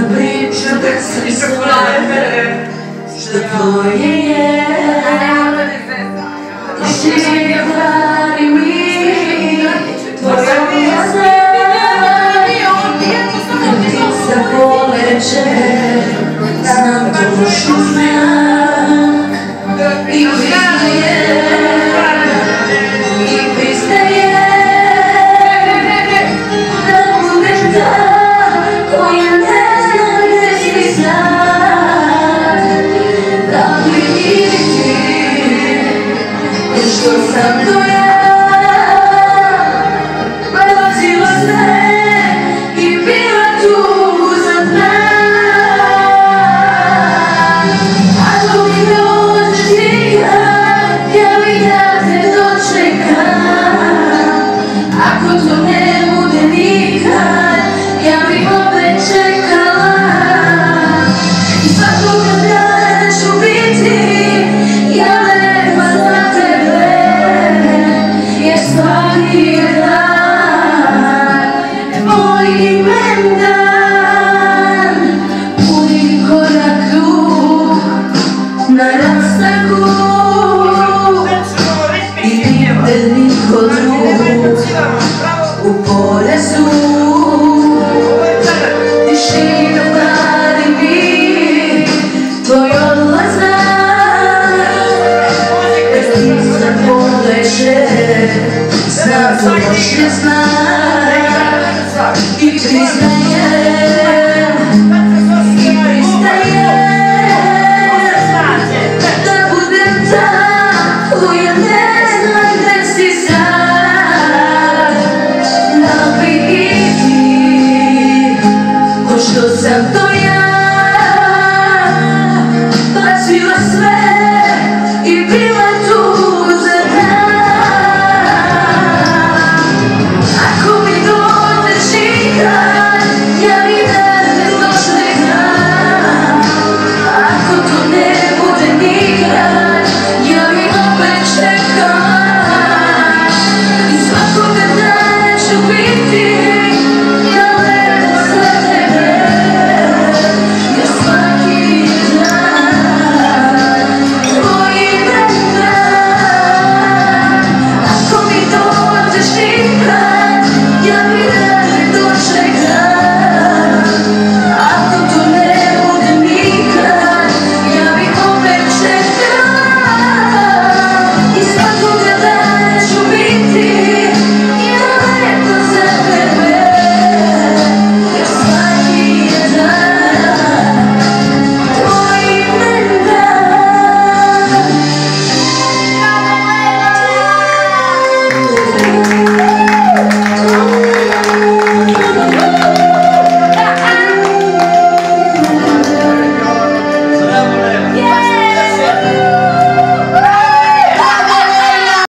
robić czudesy i sławy, że Twoje jest. Jeśli dali mi Twoja miłość, zapoleczę You're so. Niko drug U porezu. Tišina vari mi Tvoj odlazak Bez ti za poleće Znam to loše znak I priznaj santo ya